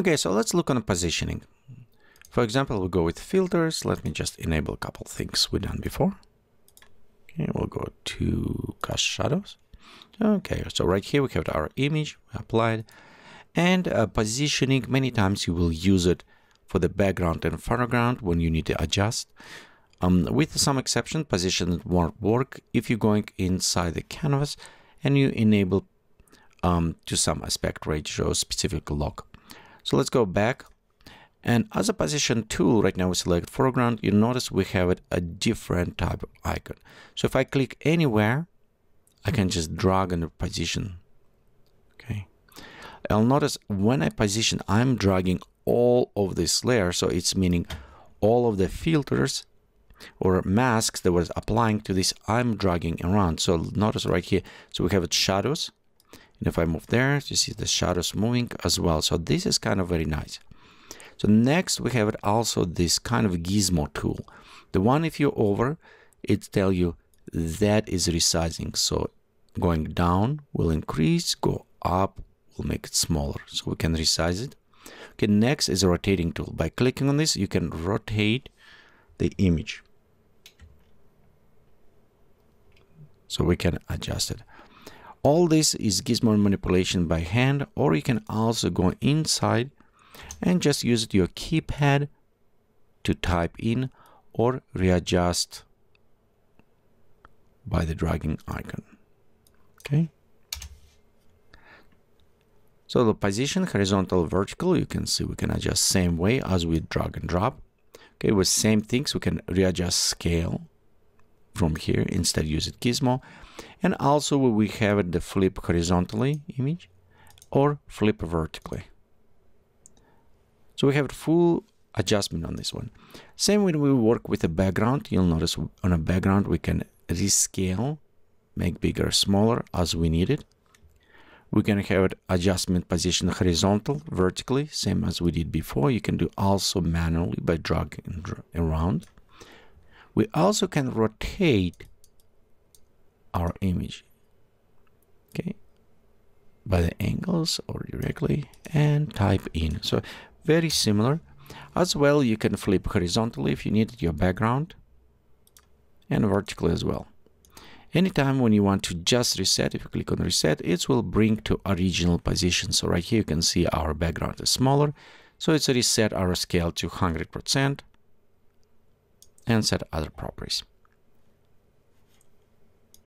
Okay, so let's look on positioning. For example, we'll go with filters. Let me just enable a couple things we've done before. Okay, we'll go to cast shadows. Okay, so right here we have our image applied and uh, positioning. Many times you will use it for the background and foreground when you need to adjust. Um, with some exception, position won't work if you're going inside the canvas and you enable um, to some aspect ratio specific lock. So let's go back. And as a position tool, right now we select foreground, you notice we have it a different type of icon. So if I click anywhere, I can just drag and position. Okay. I'll notice when I position, I'm dragging all of this layer. So it's meaning all of the filters or masks that was applying to this, I'm dragging around. So notice right here, so we have it shadows. And if I move there, you see the shadows moving as well. So this is kind of very nice. So next we have also this kind of gizmo tool. The one if you're over, it tell you that is resizing. So going down will increase, go up will make it smaller. So we can resize it. Okay, next is a rotating tool. By clicking on this, you can rotate the image. So we can adjust it. All this is gizmo manipulation by hand, or you can also go inside and just use your keypad to type in or readjust by the dragging icon. Okay. So the position horizontal, vertical, you can see we can adjust same way as we drag and drop. Okay, with same things, we can readjust scale from here instead use it gizmo. And also we have the flip horizontally image or flip vertically. So we have full adjustment on this one. Same when we work with a background, you'll notice on a background we can rescale, make bigger, smaller as we need it. We can have adjustment position horizontal, vertically, same as we did before. You can do also manually by dragging around. We also can rotate our image, okay, by the angles or directly and type in. So very similar. As well, you can flip horizontally if you need your background and vertically as well. Anytime when you want to just reset, if you click on reset, it will bring to original position. So right here you can see our background is smaller. So it's reset our scale to 100% and set other properties.